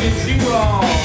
Get you all.